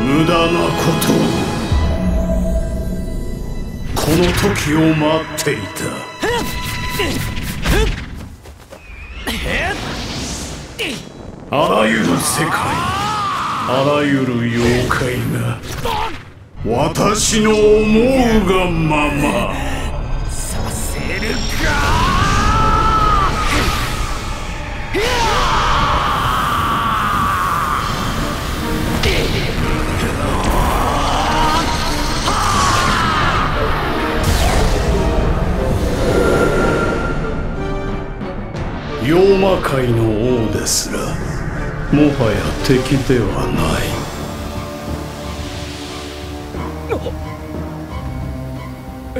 無駄なことこの時を待っていた。あらゆる世界あらゆる妖怪が私の思うがまま。させるか。妖魔界の王ですらもはや敵ではない。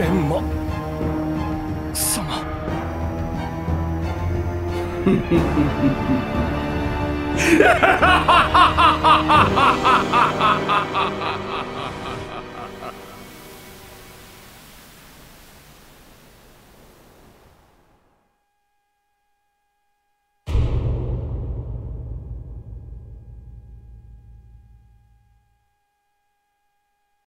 エンマ様。